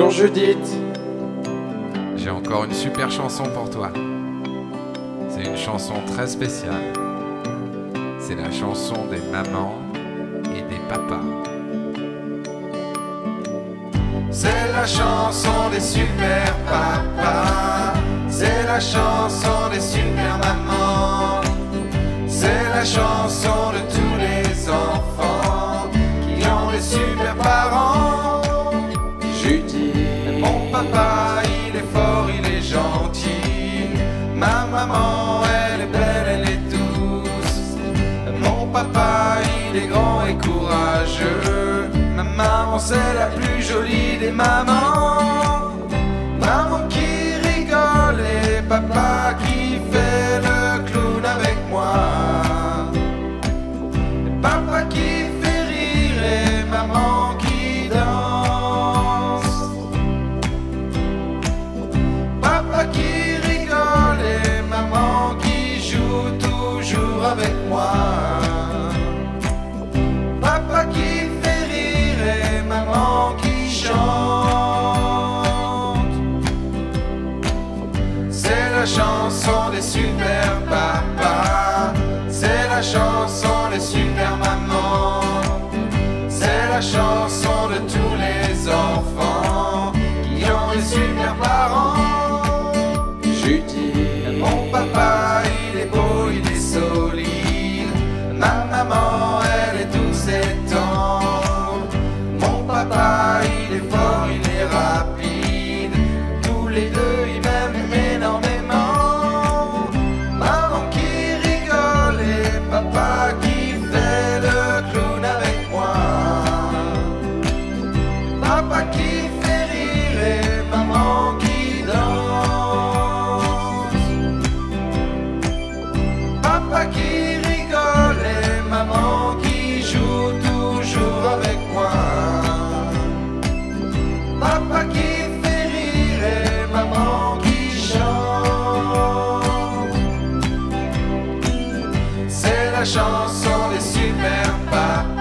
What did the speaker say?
Bonjour Judith. J'ai encore une super chanson pour toi. C'est une chanson très spéciale. C'est la chanson des mamans et des papas. C'est la chanson des super papas. C'est la chanson des super mamans. C'est la chanson de tous papa, il est grand et courageux. Ma maman, c'est la plus jolie des mamans. Papa qui fait rire et maman qui chante. C'est la chanson des super papas. C'est la chanson des super mamans. C'est la chanson de tous les enfants qui ont des super chanson des super papas.